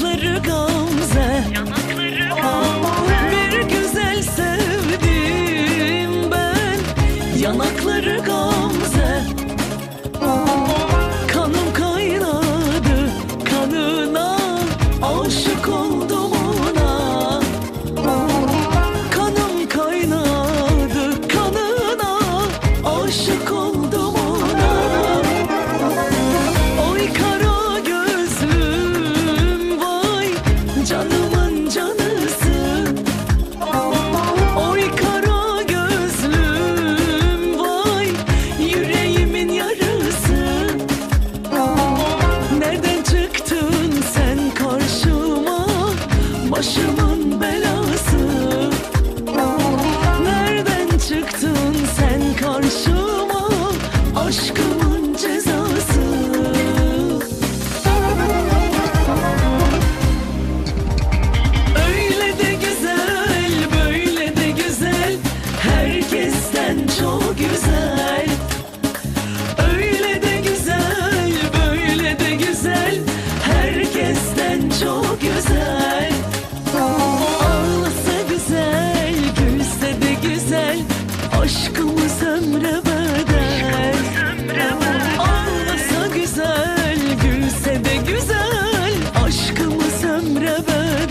gamze. Bir güzel sevdim ben. Yanakları gamze. Kanım kaynadı kanına. Aşık oldum ona. Kanım kaynadı kanına. Aşık Nereden çıktın sen karşıma? Başımın belası. Nereden çıktın sen karşıma? ömre bedel. Ağlasa güzel, gülse de güzel. Aşkımız ömre bedel.